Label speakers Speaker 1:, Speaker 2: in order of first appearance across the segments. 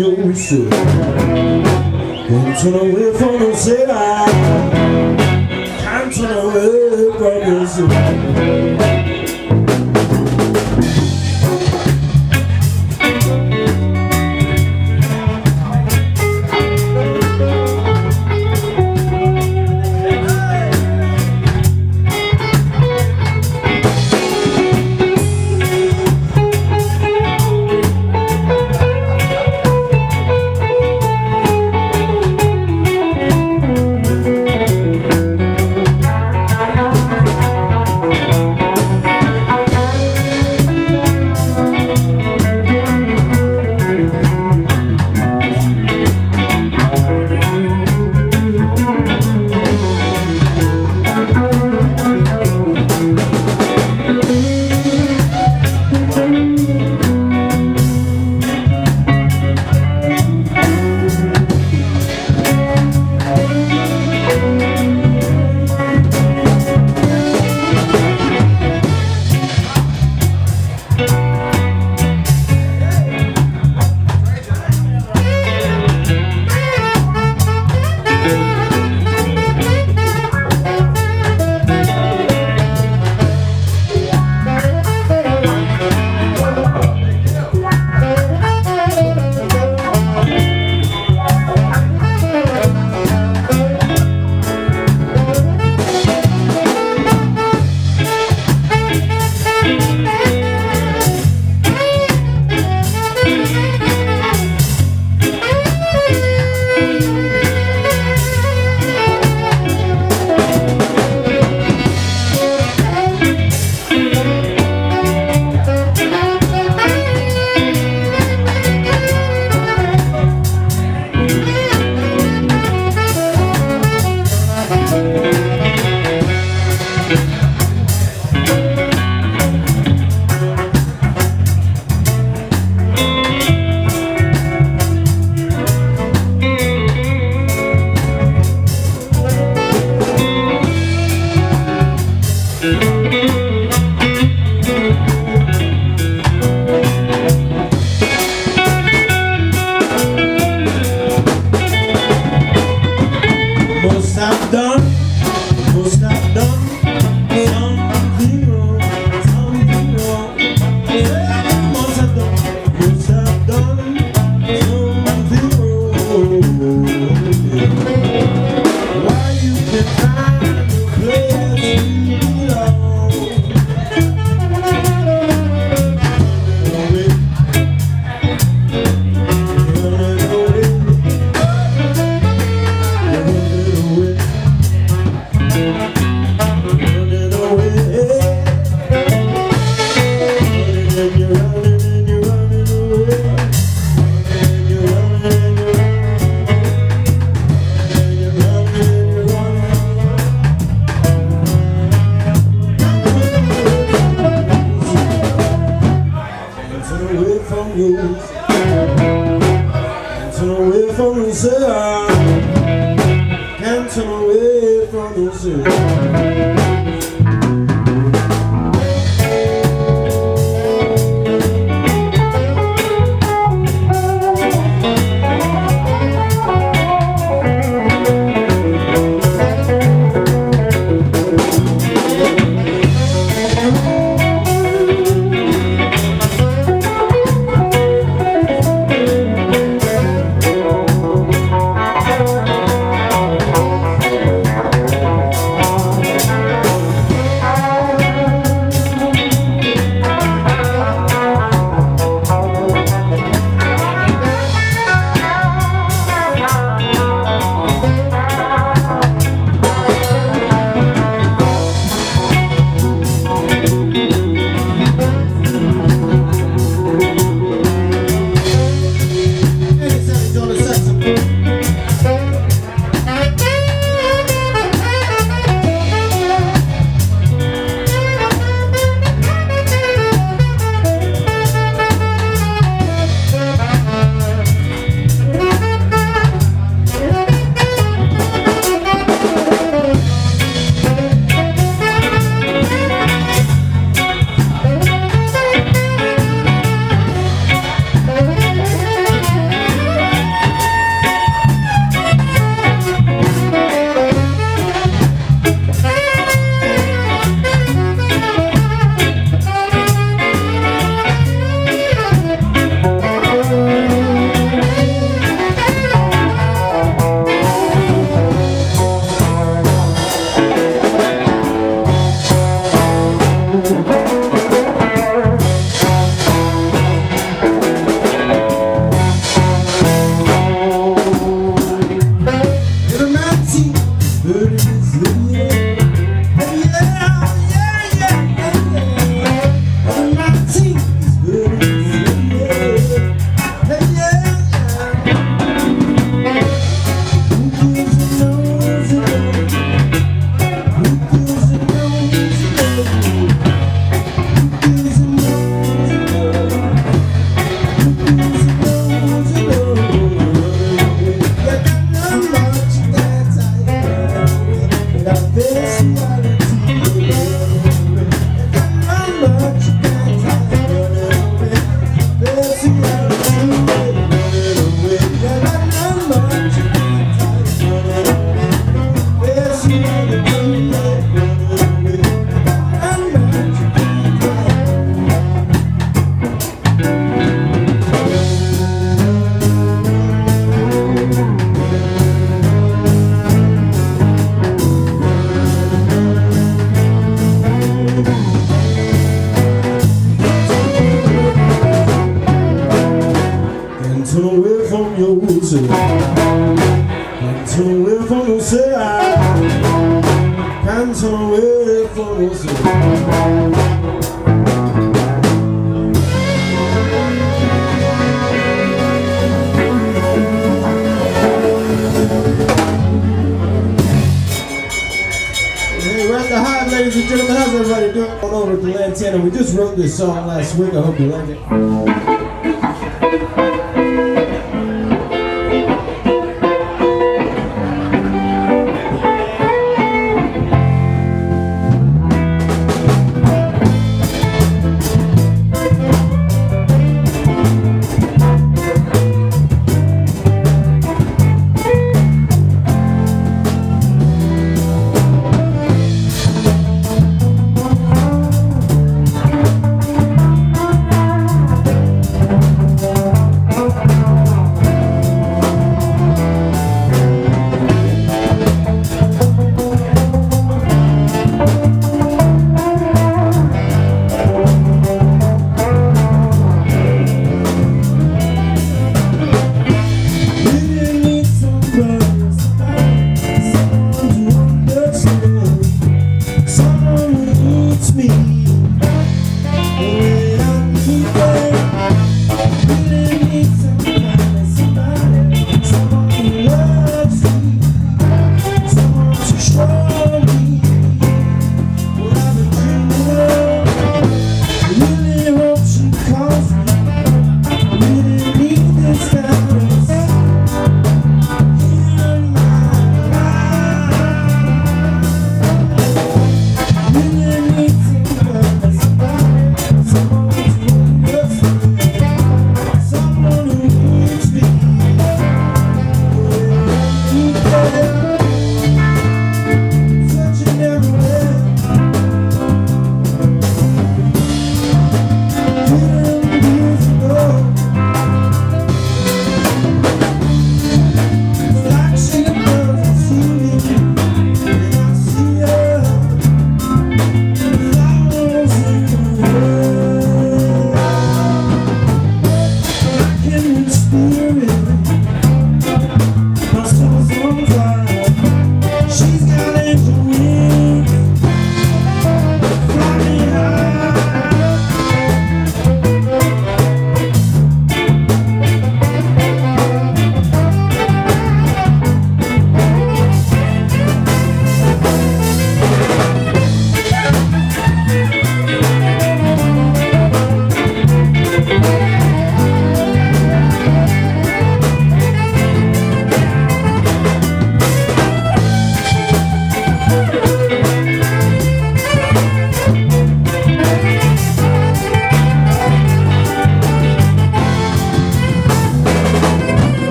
Speaker 1: you'll see Can't turn away from the city Can't turn away from the city Tapi.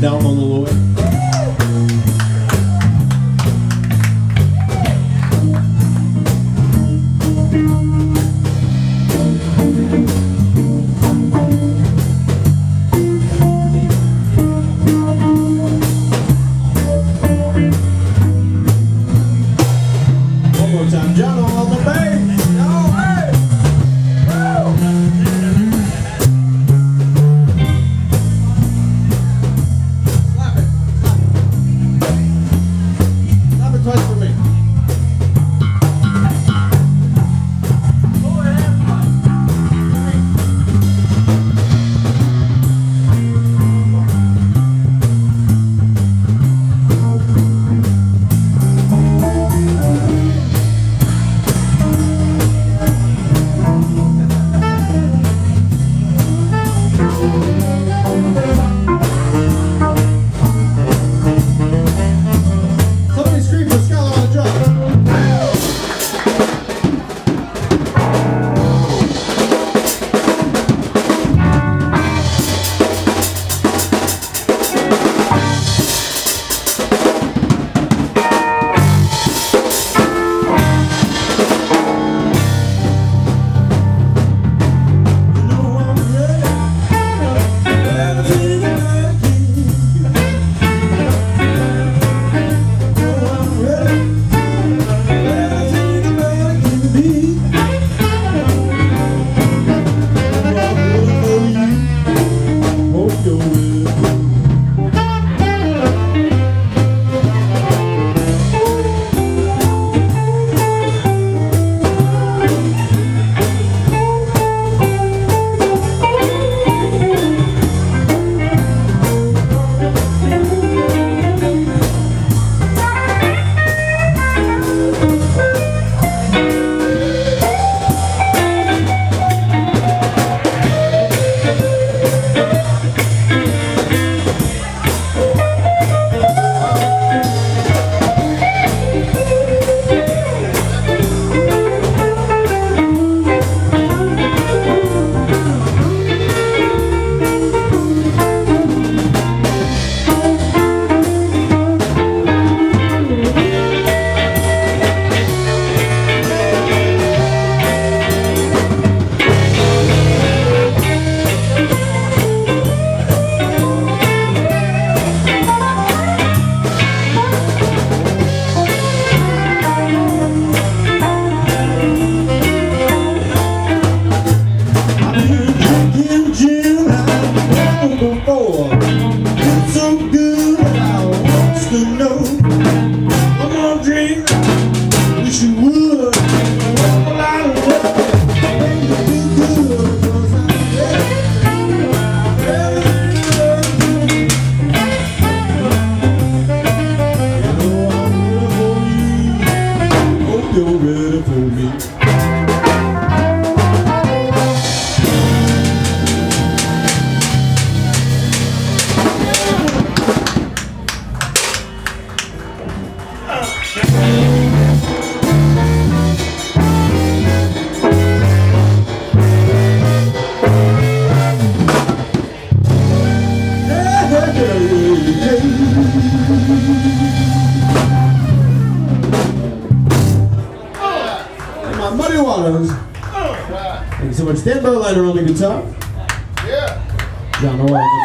Speaker 1: down on the Lord.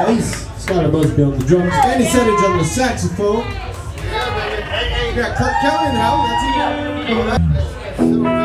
Speaker 1: bass, Skyler Busby on the drums, Andy Savage on the saxophone.
Speaker 2: Yeah, baby.
Speaker 1: Hey, hey, we got Kurt Kelly in the house. That's it.